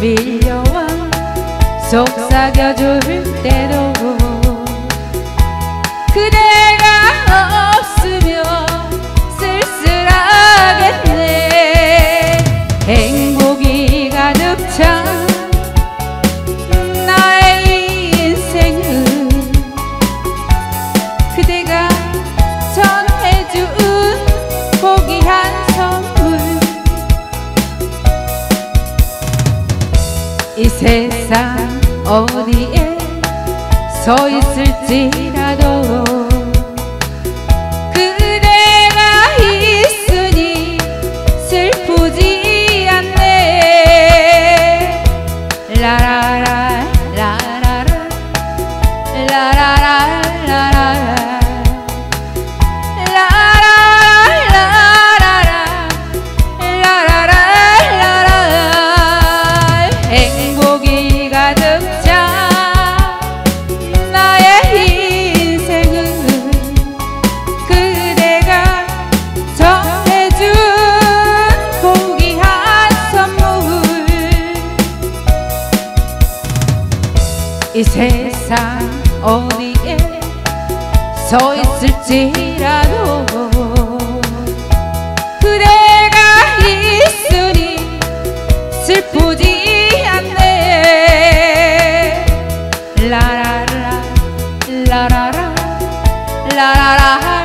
미려와 속삭여줄 때도 이 세상 어디에 서 있을지라도 이 세상 어디에 서 있을지라도 그대가 있으니 슬프지 않네. 라라라 라라라 라라라